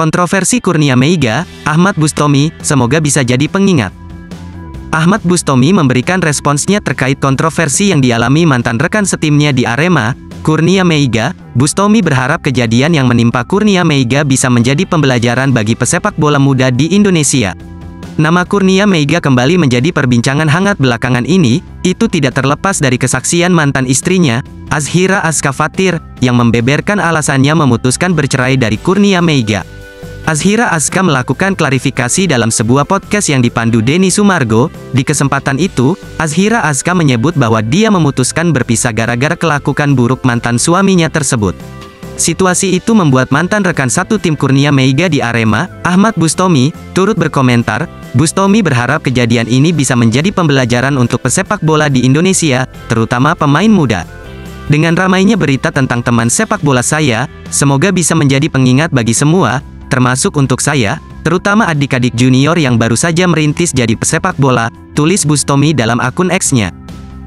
Kontroversi Kurnia Meiga, Ahmad Bustomi, semoga bisa jadi pengingat. Ahmad Bustomi memberikan responsnya terkait kontroversi yang dialami mantan rekan setimnya di Arema, Kurnia Meiga. Bustomi berharap kejadian yang menimpa Kurnia Meiga bisa menjadi pembelajaran bagi pesepak bola muda di Indonesia. Nama Kurnia Meiga kembali menjadi perbincangan hangat belakangan ini, itu tidak terlepas dari kesaksian mantan istrinya, Azhira Askafatir, yang membeberkan alasannya memutuskan bercerai dari Kurnia Meiga. Azhira Aska melakukan klarifikasi dalam sebuah podcast yang dipandu Denny Sumargo. Di kesempatan itu, Azhira Aska menyebut bahwa dia memutuskan berpisah gara-gara kelakukan buruk mantan suaminya tersebut. Situasi itu membuat mantan rekan satu tim Kurnia Meiga di Arema, Ahmad Bustomi, turut berkomentar, Bustomi berharap kejadian ini bisa menjadi pembelajaran untuk pesepak bola di Indonesia, terutama pemain muda. Dengan ramainya berita tentang teman sepak bola saya, semoga bisa menjadi pengingat bagi semua, termasuk untuk saya, terutama adik-adik junior yang baru saja merintis jadi pesepak bola, tulis Bustomi dalam akun X-nya.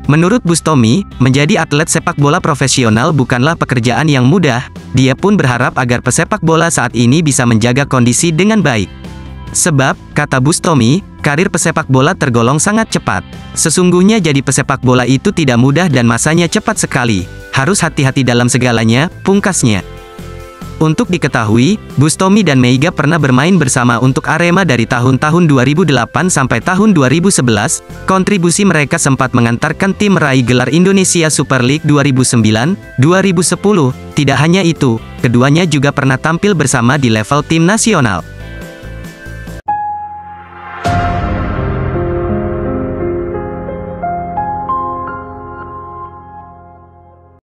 Menurut Bustomi, menjadi atlet sepak bola profesional bukanlah pekerjaan yang mudah, dia pun berharap agar pesepak bola saat ini bisa menjaga kondisi dengan baik. Sebab, kata Bustomi, karir pesepak bola tergolong sangat cepat. Sesungguhnya jadi pesepak bola itu tidak mudah dan masanya cepat sekali. Harus hati-hati dalam segalanya, pungkasnya. Untuk diketahui, Bustomi dan Meiga pernah bermain bersama untuk Arema dari tahun-tahun 2008 sampai tahun 2011. Kontribusi mereka sempat mengantarkan tim meraih gelar Indonesia Super League 2009, 2010. Tidak hanya itu, keduanya juga pernah tampil bersama di level tim nasional.